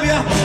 那边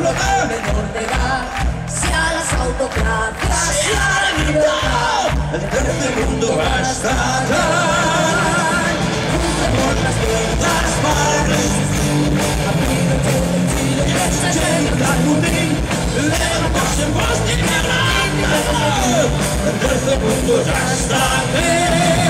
explotar. Sea las autocracias, sea la libertad, el tercer este mundo va a estar. por las puertas para Esta gente al mundín, levantos en este voz de El tercer este mundo ya está aquí.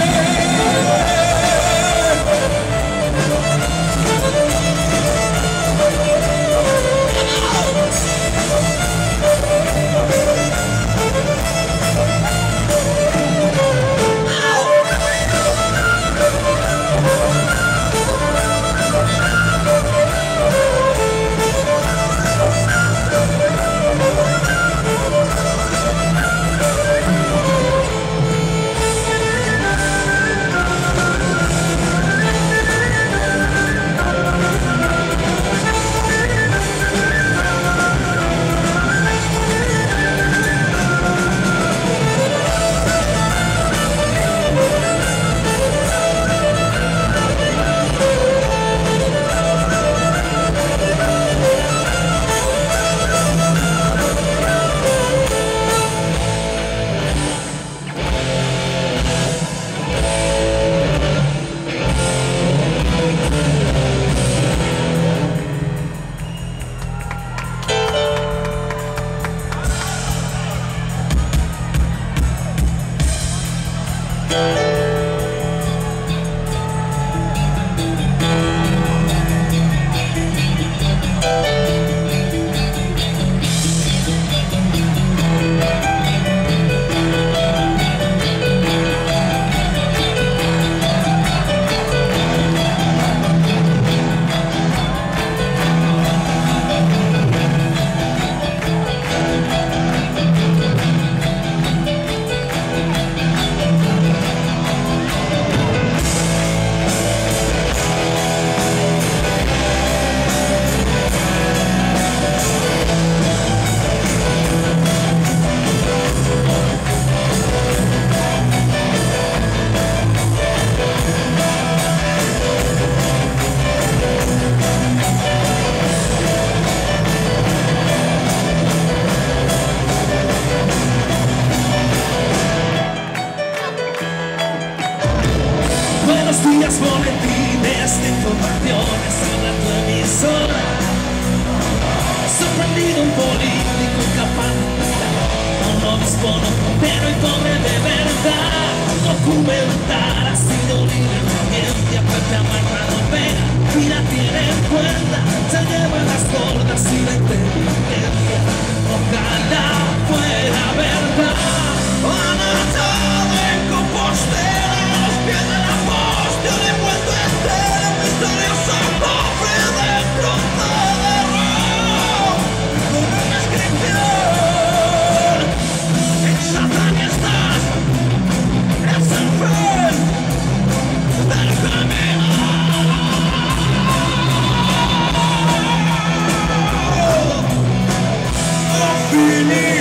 me.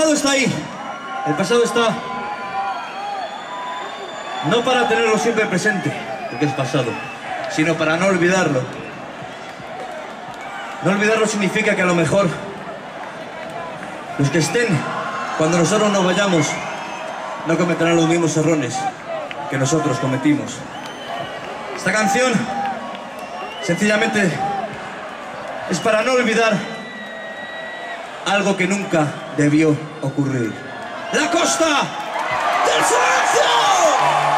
Pasado está ahí. El pasado está no para tenerlo siempre presente, porque es pasado, sino para no olvidarlo. No olvidarlo significa que a lo mejor los que estén cuando nosotros nos vayamos no cometerán los mismos errores que nosotros cometimos. Esta canción sencillamente es para no olvidar algo que nunca debió ocurrir. La costa del silencio.